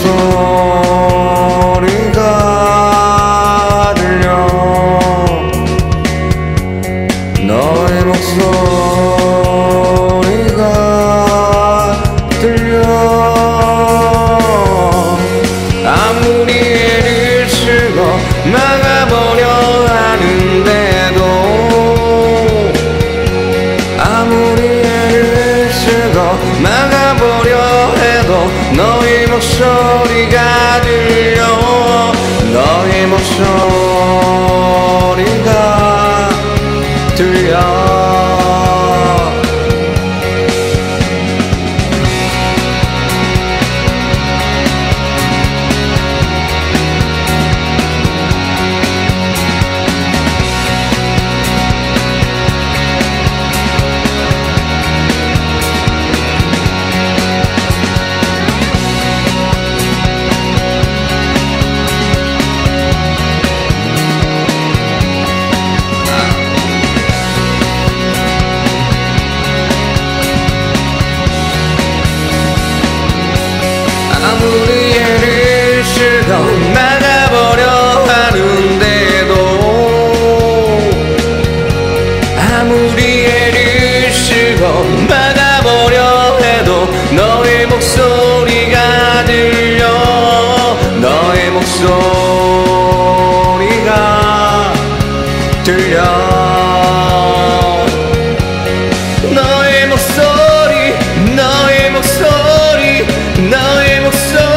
목소리가 들려. 너의 목소리가 들려. 아무리 애를 쓰고 막아버려 하는데도 아무리 애를 쓰고 더 막아보려 해도 너의 목소리가 들려. 너의 목소리가 들려. 너의 목소리 너의 목소리 너의 목소리.